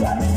Bye.